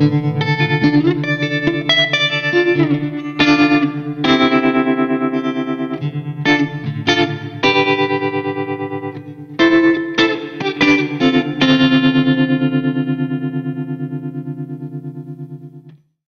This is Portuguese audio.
Música